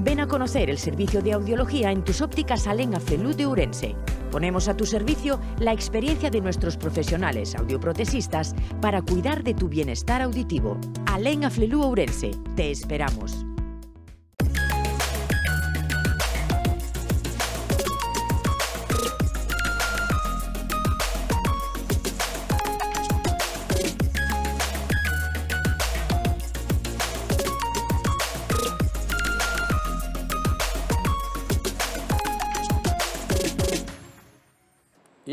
Ven a conocer el servicio de audiología en tus ópticas Alén Flelu de Urense. Ponemos a tu servicio la experiencia de nuestros profesionales audioprotesistas para cuidar de tu bienestar auditivo. Alén Flelu Urense. Te esperamos.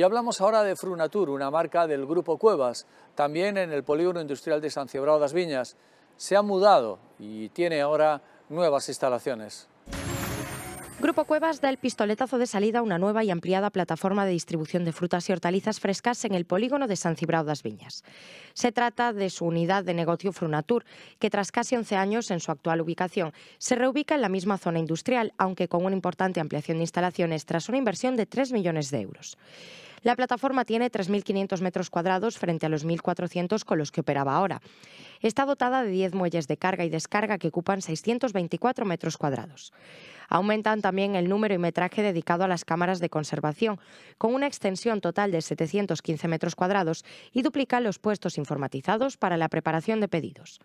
Hablamos ahora de Frunatur, una marca del Grupo Cuevas, también en el polígono industrial de San das Viñas. Se ha mudado y tiene ahora nuevas instalaciones. Grupo Cuevas da el pistoletazo de salida a una nueva y ampliada plataforma de distribución de frutas y hortalizas frescas en el polígono de San Cibrao das Viñas. Se trata de su unidad de negocio Frunatur, que tras casi 11 años en su actual ubicación, se reubica en la misma zona industrial, aunque con una importante ampliación de instalaciones tras una inversión de 3 millones de euros. La plataforma tiene 3.500 metros cuadrados frente a los 1.400 con los que operaba ahora. Está dotada de 10 muelles de carga y descarga que ocupan 624 metros cuadrados. Aumentan también el número y metraje dedicado a las cámaras de conservación, con una extensión total de 715 metros cuadrados y duplican los puestos informatizados para la preparación de pedidos.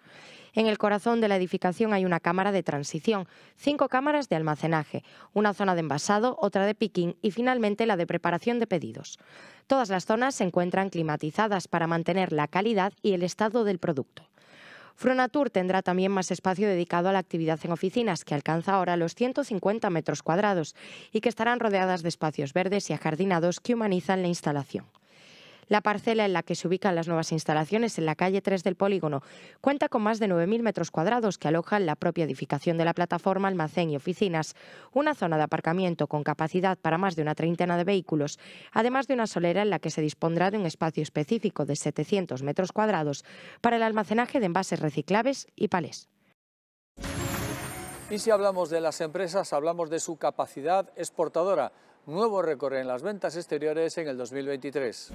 En el corazón de la edificación hay una cámara de transición, cinco cámaras de almacenaje, una zona de envasado, otra de picking y finalmente la de preparación de pedidos. Todas las zonas se encuentran climatizadas para mantener la calidad y el estado del producto. Fronatur tendrá también más espacio dedicado a la actividad en oficinas, que alcanza ahora los 150 metros cuadrados y que estarán rodeadas de espacios verdes y ajardinados que humanizan la instalación. La parcela en la que se ubican las nuevas instalaciones en la calle 3 del polígono cuenta con más de 9.000 metros cuadrados que alojan la propia edificación de la plataforma, almacén y oficinas, una zona de aparcamiento con capacidad para más de una treintena de vehículos, además de una solera en la que se dispondrá de un espacio específico de 700 metros cuadrados para el almacenaje de envases reciclables y palés. Y si hablamos de las empresas, hablamos de su capacidad exportadora. Nuevo récord en las ventas exteriores en el 2023.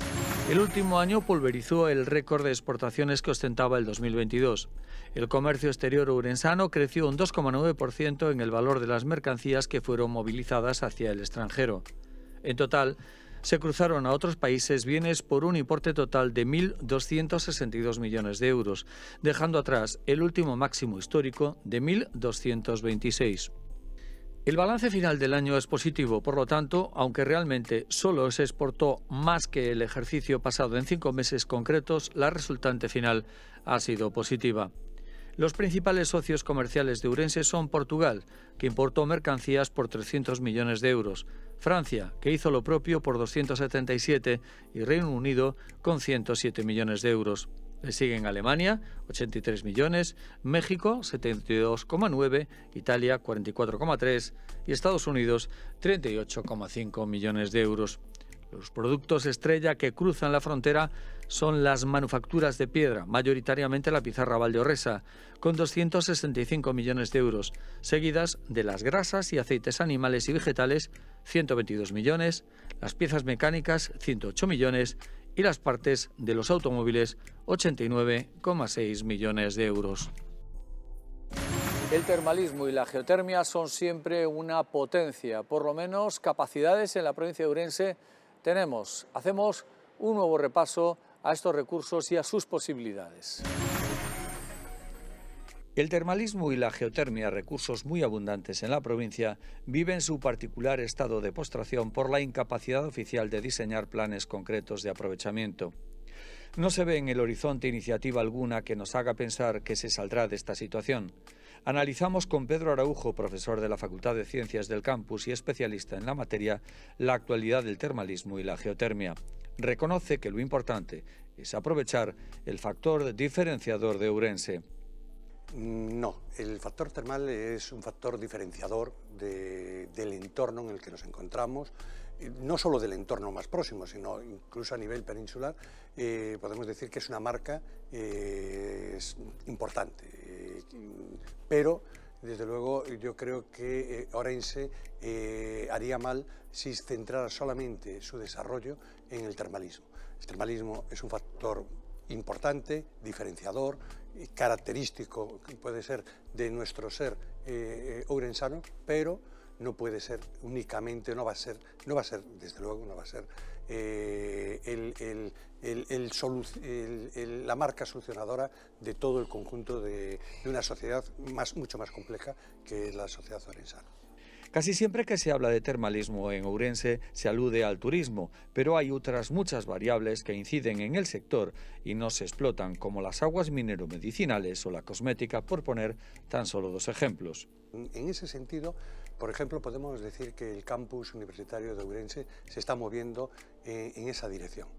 El último año pulverizó el récord de exportaciones que ostentaba el 2022. El comercio exterior urensano creció un 2,9% en el valor de las mercancías que fueron movilizadas hacia el extranjero. En total, se cruzaron a otros países bienes por un importe total de 1.262 millones de euros, dejando atrás el último máximo histórico de 1.226. El balance final del año es positivo, por lo tanto, aunque realmente solo se exportó más que el ejercicio pasado en cinco meses concretos, la resultante final ha sido positiva. Los principales socios comerciales de Urense son Portugal, que importó mercancías por 300 millones de euros, Francia, que hizo lo propio por 277, y Reino Unido con 107 millones de euros. Le siguen Alemania, 83 millones, México, 72,9, Italia, 44,3 y Estados Unidos, 38,5 millones de euros. Los productos estrella que cruzan la frontera son las manufacturas de piedra, mayoritariamente la pizarra Valdeorresa, con 265 millones de euros, seguidas de las grasas y aceites animales y vegetales, 122 millones, las piezas mecánicas, 108 millones y las partes de los automóviles 89,6 millones de euros. El termalismo y la geotermia son siempre una potencia, por lo menos capacidades en la provincia de Urense tenemos. Hacemos un nuevo repaso a estos recursos y a sus posibilidades. El termalismo y la geotermia, recursos muy abundantes en la provincia, viven su particular estado de postración por la incapacidad oficial de diseñar planes concretos de aprovechamiento. No se ve en el horizonte iniciativa alguna que nos haga pensar que se saldrá de esta situación. Analizamos con Pedro Araujo, profesor de la Facultad de Ciencias del Campus y especialista en la materia, la actualidad del termalismo y la geotermia. Reconoce que lo importante es aprovechar el factor diferenciador de Urense. Mm, no, el factor termal es un factor diferenciador del entorno en el que nos encontramos, no solo del entorno más próximo, sino incluso a nivel peninsular, eh, podemos decir que es una marca eh, importante, eh, pero desde luego yo creo que Orense haría mal si centrara solamente su desarrollo en el termalismo. El termalismo es un factor importante, diferenciador, característico, puede ser de nuestro ser eh, ourensano, pero no puede ser únicamente, no va a ser, no va a ser, desde luego, no va a ser la marca solucionadora de todo el conjunto de, una sociedad mucho más compleja que la sociedad orensana. Casi siempre que se habla de termalismo en Ourense se alude al turismo, pero hay otras muchas variables que inciden en el sector y no se explotan, como las aguas minero-medicinales o la cosmética, por poner tan solo dos ejemplos. En ese sentido, por ejemplo, podemos decir que el campus universitario de Ourense se está moviendo eh, en esa dirección.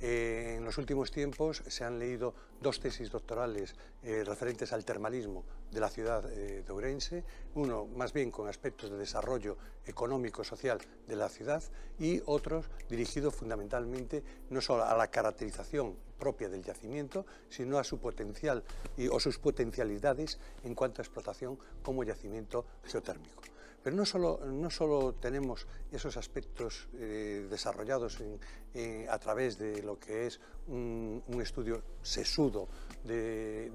Eh, en los últimos tiempos se han leído dos tesis doctorales eh, referentes al termalismo de la ciudad de Ourense, uno más bien con aspectos de desarrollo económico-social de la ciudad y otros dirigidos fundamentalmente no solo a la caracterización propia del yacimiento, sino a su potencial y, o sus potencialidades en cuanto a explotación como yacimiento geotérmico. Pero no solo, no solo tenemos esos aspectos eh, desarrollados a través de lo que es un, estudio sesudo del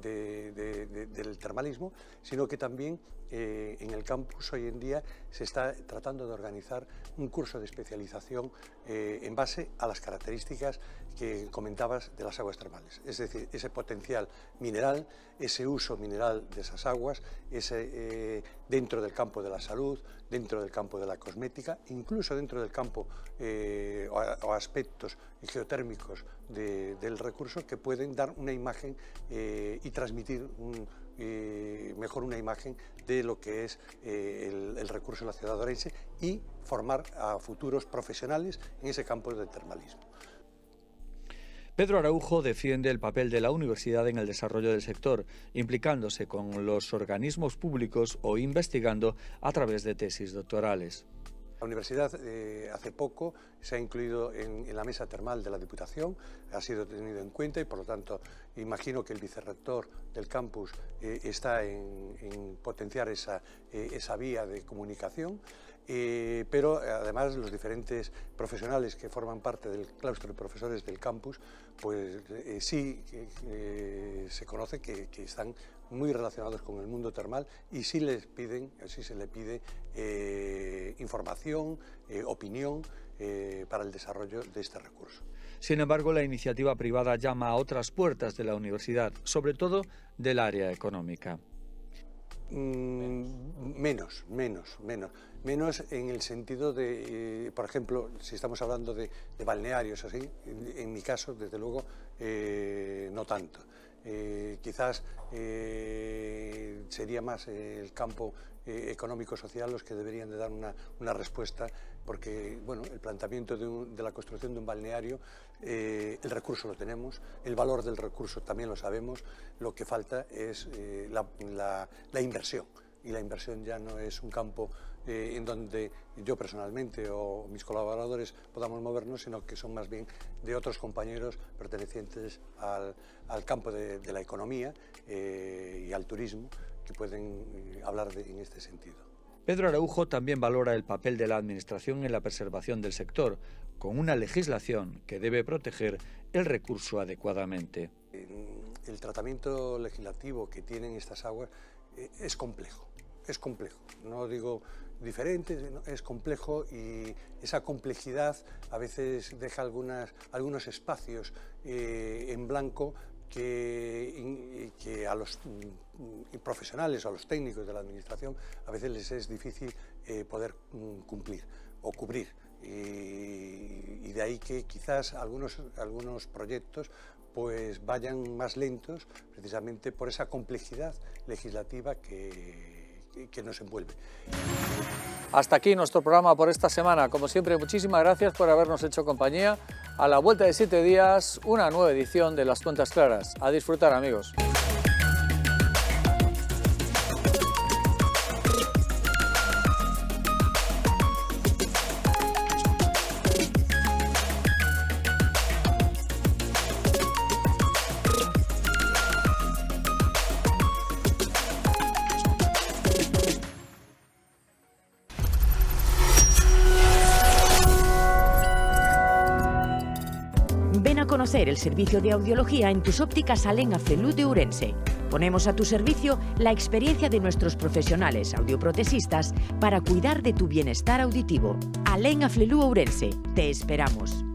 termalismo, sino que también eh, en el campus hoy en día se está tratando de organizar un curso de especialización eh, en base a las características que comentabas de las aguas termales, es decir, ese potencial mineral, ese uso mineral de esas aguas, ese, eh, dentro del campo de la salud, dentro del campo de la cosmética, incluso dentro del campo o, aspectos geotérmicos del recurso que pueden dar una imagen y transmitir un, mejor una imagen de lo que es eh, el, recurso de la ciudad Orense y formar a futuros profesionales en ese campo del termalismo. Pedro Araujo defiende el papel de la universidad en el desarrollo del sector, implicándose con los organismos públicos o investigando a través de tesis doctorales. La universidad eh, hace poco se ha incluido en, la mesa termal de la Diputación, ha sido tenido en cuenta y por lo tanto imagino que el vicerrector del campus eh, está en, potenciar esa, eh, esa vía de comunicación. Pero además los diferentes profesionales que forman parte del claustro de profesores del campus, pues sí se conoce que, están muy relacionados con el mundo termal y sí les piden, sí se le pide eh, información, eh, opinión eh, para el desarrollo de este recurso. Sin embargo, la iniciativa privada llama a otras puertas de la universidad, sobre todo del área económica. Mm, menos, menos, menos. Menos en el sentido de, por ejemplo, si estamos hablando de, balnearios así, en, mi caso, desde luego, no tanto. Eh, quizás eh, sería más el campo eh, económico-social los que deberían de dar una, respuesta, porque bueno, el planteamiento de, la construcción de un balneario, el recurso lo tenemos, el valor del recurso también lo sabemos, lo que falta es la inversión y la inversión ya no es un campo eh, en donde yo personalmente o mis colaboradores podamos movernos, sino que son más bien de otros compañeros pertenecientes al, campo de, la economía eh, y al turismo que pueden eh, hablar en este sentido. Pedro Araujo también valora el papel de la Administración en la preservación del sector, con una legislación que debe proteger el recurso adecuadamente. El tratamiento legislativo que tienen estas aguas es complejo es complejo. No digo diferente, es complejo y esa complejidad a veces deja algunas, algunos espacios eh, en blanco que, que, a los mm, profesionales o a los técnicos de la administración a veces les es difícil eh, poder mm, cumplir o cubrir. Y, y, de ahí que quizás algunos, algunos proyectos pues vayan más lentos precisamente por esa complejidad legislativa que, que nos envuelve. Hasta aquí nuestro programa por esta semana. Como siempre, muchísimas gracias por habernos hecho compañía. A la vuelta de siete días, una nueva edición de Las Cuentas Claras. A disfrutar, amigos. El servicio de audiología en tus ópticas Alén a Felú de Urense. Ponemos a tu servicio la experiencia de nuestros profesionales audioprotesistas para cuidar de tu bienestar auditivo. Alen Aflelú Ourense, te esperamos.